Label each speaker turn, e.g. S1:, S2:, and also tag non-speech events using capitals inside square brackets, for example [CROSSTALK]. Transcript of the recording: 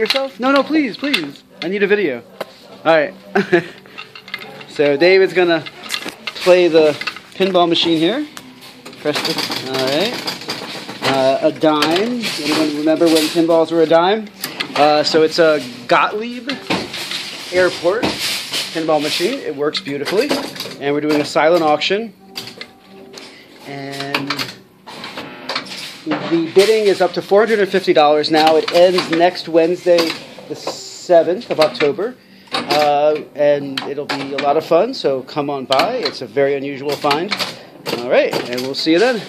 S1: yourself? No, no, please, please. I need a video. All right. [LAUGHS] so David's gonna play the pinball machine here. Press the. All right. Uh, a dime. Anyone remember when pinballs were a dime? Uh, so it's a Gottlieb Airport pinball machine. It works beautifully, and we're doing a silent auction. And the bidding is up to $450 now. It ends next Wednesday, the 7th of October. Uh, and it'll be a lot of fun, so come on by. It's a very unusual find. All right, and we'll see you then.